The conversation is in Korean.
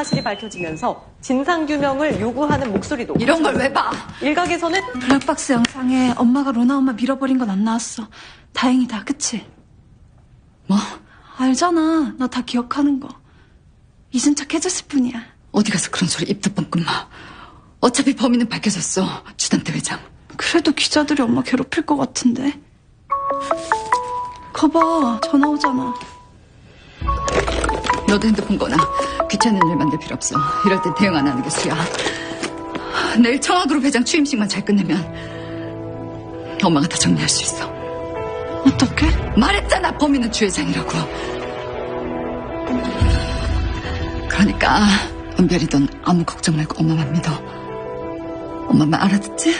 사실이 밝혀지면서 진상규명을 요구하는 목소리도 이런 걸 왜 봐? 일각에서는 블랙박스 영상에 엄마가 로나 엄마 밀어버린 건 안 나왔어. 다행이다, 그치? 뭐? 알잖아. 나 다 기억하는 거. 잊은 척 해줬을 뿐이야. 어디 가서 그런 소리 입도 뻥끗 마. 어차피 범인은 밝혀졌어. 주단태 회장. 그래도 기자들이 엄마 괴롭힐 것 같은데. 거봐, 전화 오잖아. 너도 핸드폰 거나 귀찮은 일 만들 필요 없어. 이럴 땐 대응 안 하는 게 수야. 내일 청와그룹 회장 취임식만 잘 끝내면 엄마가 다 정리할 수 있어. 어떻게? 말했잖아 범인은 주 회장이라고. 그러니까 은별이 넌 아무 걱정 말고 엄마만 믿어. 엄마만 알아듣지?